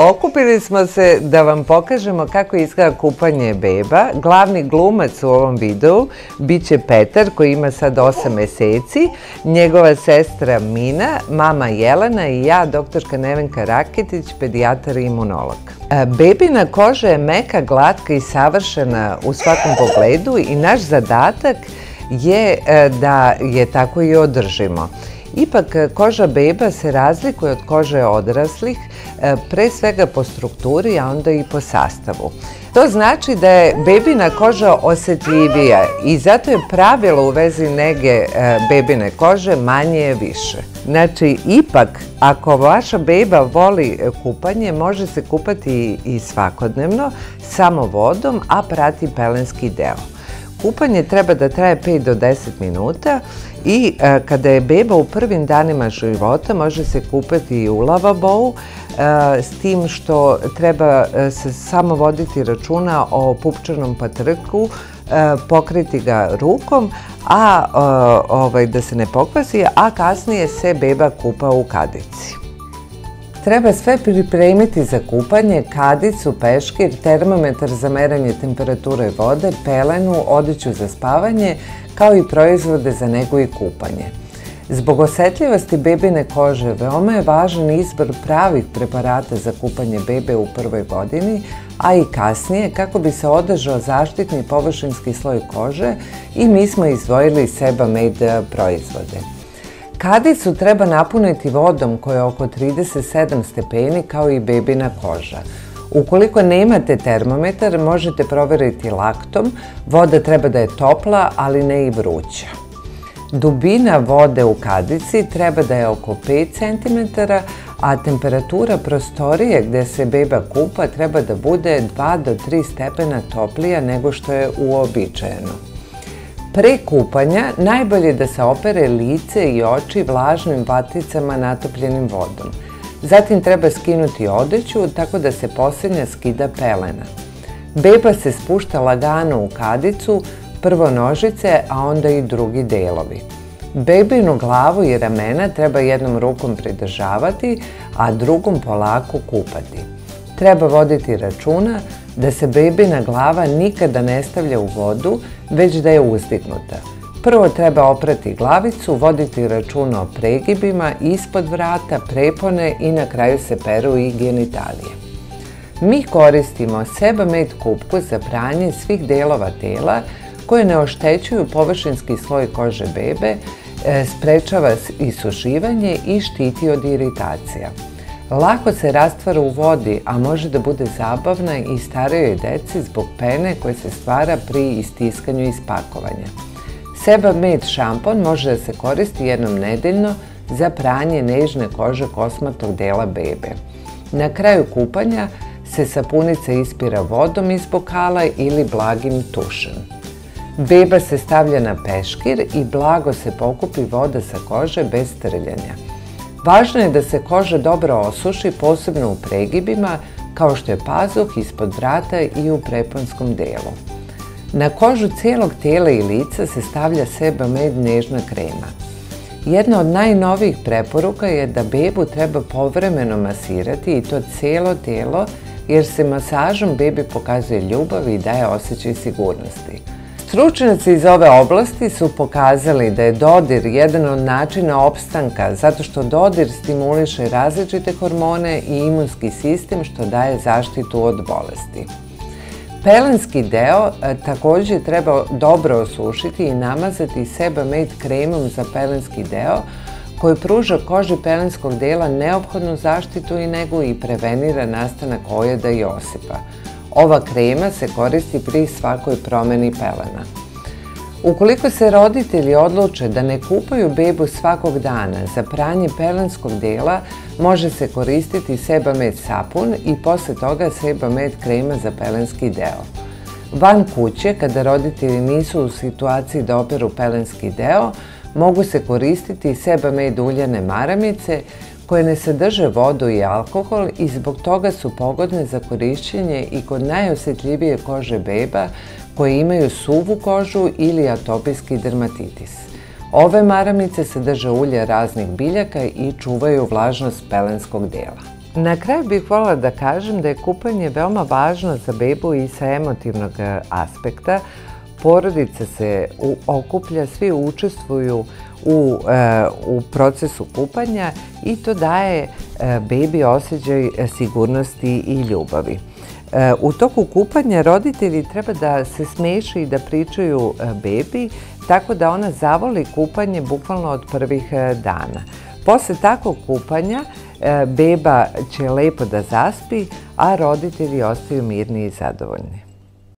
Okupili smo se da vam pokažemo kako izgleda kupanje beba. Glavni glumac u ovom videu bit će Petar koji ima sad 8 meseci, njegova sestra Mina, mama Jelena i ja, doktorka Nevenka Raketić, pedijatar i imunolog. E, bebina koža je meka, glatka i savršena u svakom pogledu i naš zadatak je e, da je tako i održimo. Ipak e, koža beba se razlikuje od kože odraslih, e, pre svega po strukturi, a onda i po sastavu. To znači da je bebina koža osjetljivija i zato je pravilo u vezi nege e, bebine kože manje je više. Znači, ipak, ako vaša beba voli kupanje, može se kupati i svakodnevno, samo vodom, a prati pelenski deo. Kupanje treba da traje 5 do 10 minuta i e, kada je beba u prvim danima života može se kupati i u lavabou e, s tim što treba e, se samo voditi računa o pupčanom patrku, pokriti ga rukom, a ovaj, da se ne pokvasi, a kasnije se beba kupa u kadici. Treba sve pripremiti za kupanje, kadicu, peškir, termometar za meranje temperature vode, pelenu, odiću za spavanje, kao i proizvode za negu i kupanje. Zbog osjetljivosti bebine kože veoma je važan izbor pravih preparata za kupanje bebe u prvoj godini, a i kasnije kako bi se održao zaštitni površinski sloj kože i mi smo izdvojili Seba Made proizvode. Kadicu treba napuniti vodom koja je oko 37 stepeni kao i bebina koža. Ukoliko nemate termometar, možete provjeriti laktom. Voda treba da je topla, ali ne i vruća. Dubina vode u kadici treba da je oko 5 cm, a temperatura prostorije gdje se beba kupa treba da bude 2 do 3 stepena toplija nego što je uobičajeno. Pre kupanja najbolje je da se opere lice i oči vlažnim vaticama natopljenim vodom. Zatim treba skinuti odeću tako da se posljednja skida pelena. Beba se spušta lagano u kadicu, prvo nožice, a onda i drugi delovi. Bebinu glavu i ramena treba jednom rukom pridržavati, a drugom polako kupati. Treba voditi računa da se bebina glava nikada ne stavlja u vodu, već da je uzdignuta. Prvo treba oprati glavicu, voditi računa o pregibima, ispod vrata, prepone i na kraju se peru i genitalije. Mi koristimo Sebamed kupku za pranje svih delova tela koje ne oštećuju površinski sloj kože bebe, e, sprečava isušivanje i štiti od iritacija. Lako se rastvara u vodi, a može da bude zabavna i starijoj deci zbog pene koje se stvara pri istiskanju i spakovanja. Seba Med šampon može da se koristi jednom nedeljno za pranje nežne kože kosmatog dela bebe. Na kraju kupanja se sapunica ispira vodom iz bokala ili blagim tušem. Beba se stavlja na peškir i blago se pokupi voda sa kože bez trljanja. Važno je da se koža dobro osuši, posebno u pregibima, kao što je pazuh ispod vrata i u preponskom delu. Na kožu cijelog tijela i lica se stavlja seba med nežna krema. Jedna od najnovijih preporuka je da bebu treba povremeno masirati i to cijelo tijelo jer se masažom bebi pokazuje ljubav i daje osjećaj sigurnosti. Stručnjaci iz ove oblasti su pokazali da je dodir jedan od načina opstanka zato što dodir stimuliše različite hormone i imunski sistem što daje zaštitu od bolesti. Pelenski deo e, također treba dobro osušiti i namazati seba made kremom za pelenski deo koji pruža koži pelenskog dela neophodnu zaštitu i negu i prevenira nastanak ojeda i osipa. Ova krema se koristi pri svakoj promjeni pelena. Ukoliko se roditelji odluče da ne kupaju bebu svakog dana za pranje pelenskog dela, može se koristiti Sebamed sapun i posle toga Sebamed krema za pelenski deo. Van kuće, kada roditelji nisu u situaciji da operu pelenski deo, mogu se koristiti Sebamed uljane maramice koje ne sadrže vodu i alkohol i zbog toga su pogodne za korišćenje i kod najosjetljivije kože beba koje imaju suvu kožu ili atopijski dermatitis. Ove maramice sadrže ulje raznih biljaka i čuvaju vlažnost pelenskog dela. Na kraju bih voljela da kažem da je kupanje veoma važno za bebu i sa emotivnog aspekta. Porodica se okuplja, svi učestvuju u, u procesu kupanja i to daje bebi osjećaj sigurnosti i ljubavi. U toku kupanja roditelji treba da se smešu i da pričaju bebi tako da ona zavoli kupanje bukvalno od prvih dana. Posle takvog kupanja beba će lepo da zaspi, a roditelji ostaju mirni i zadovoljni.